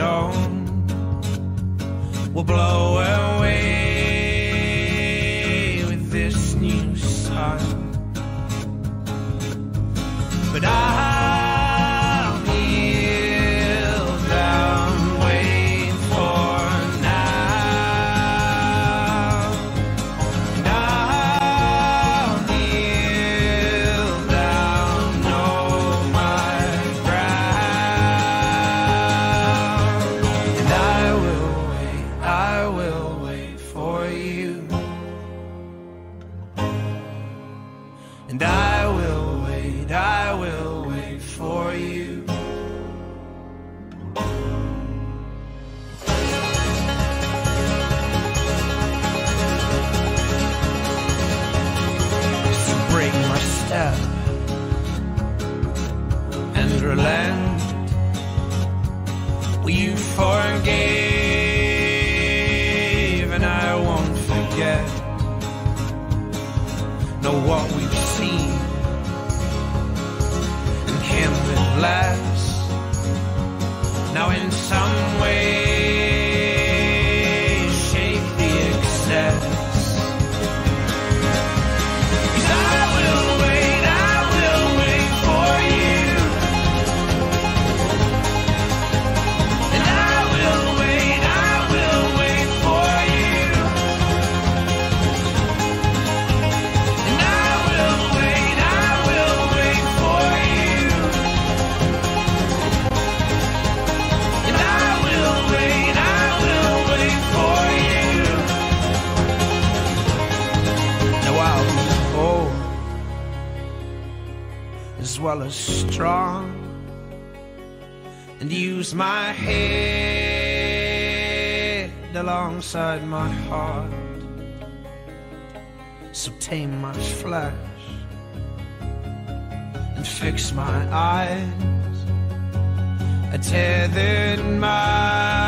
dawn will blow away. And I will wait, I will wait for you. So break my step and relax. well as strong and use my head alongside my heart. So tame my flesh and fix my eyes. A tethered my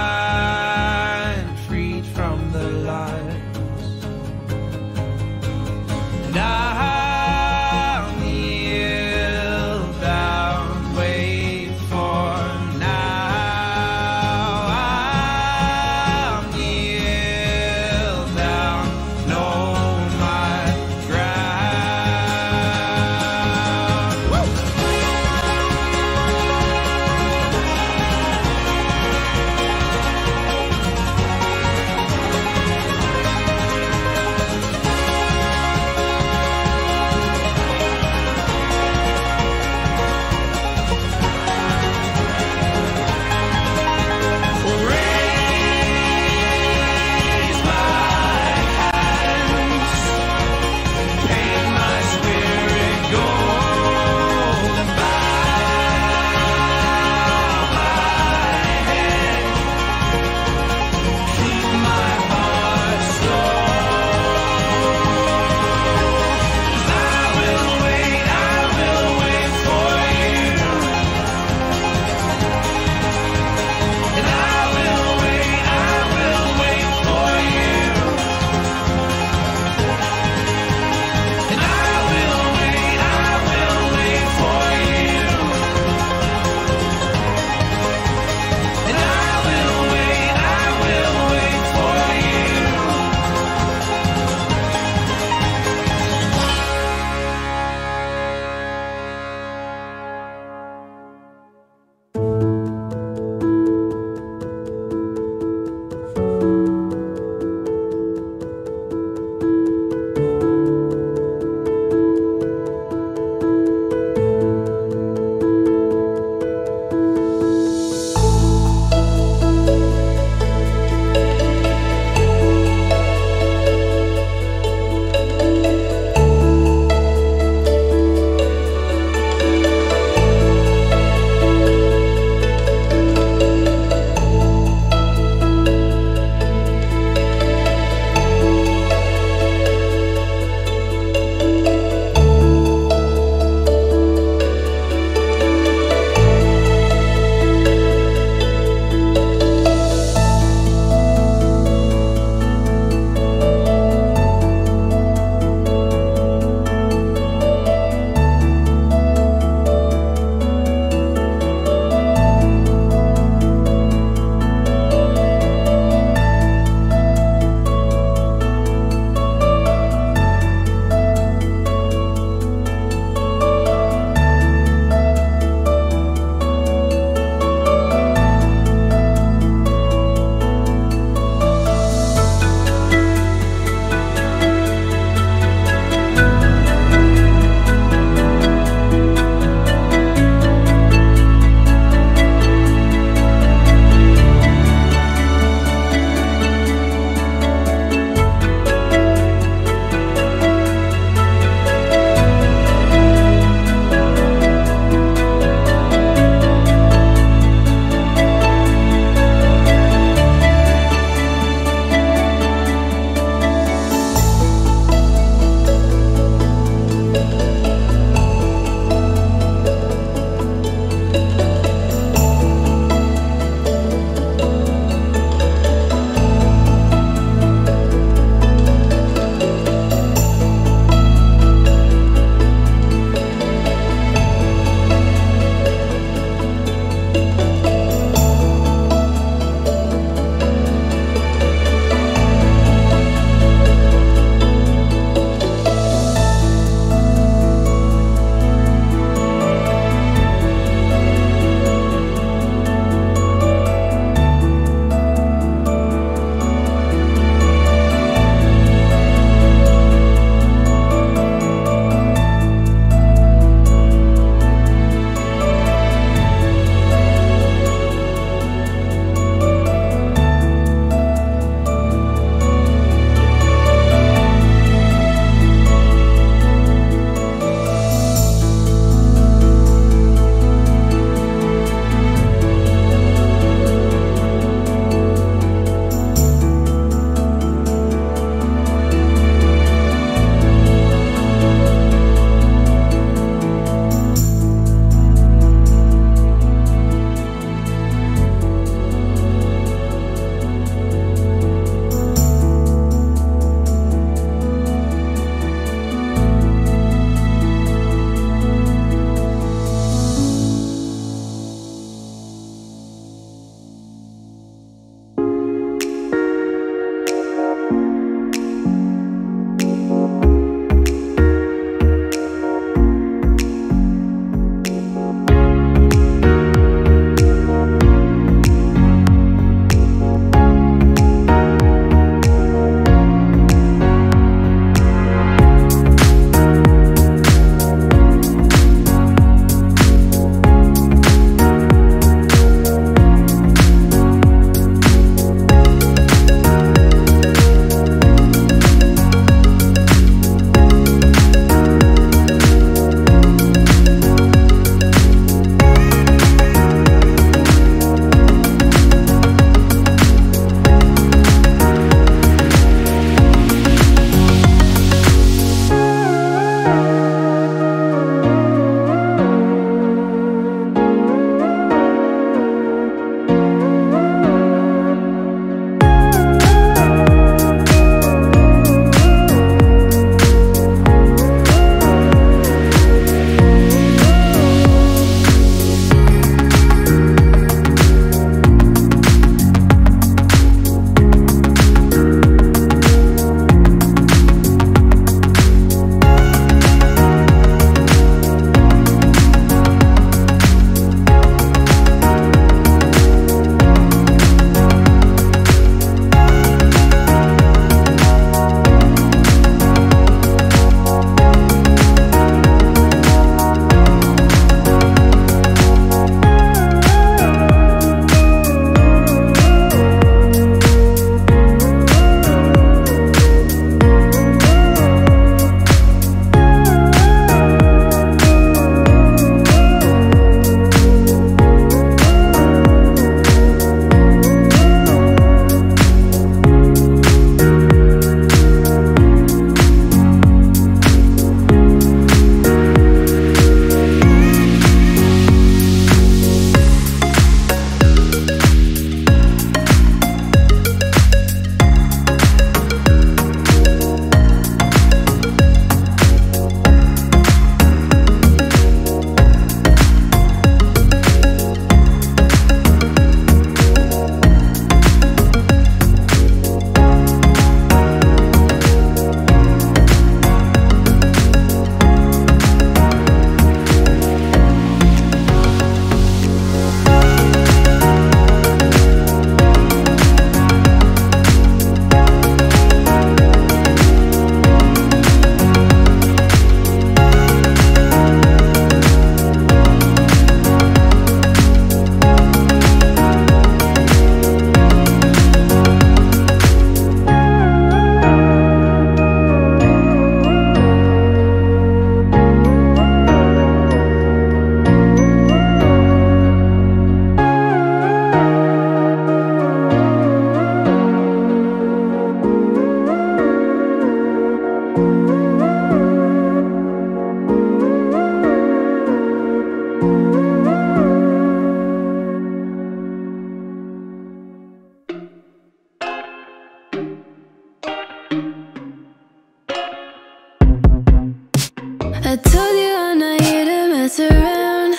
I told you I'm not here to mess around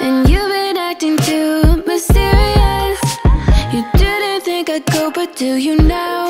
And you've been acting too mysterious You didn't think I'd go, but do you now?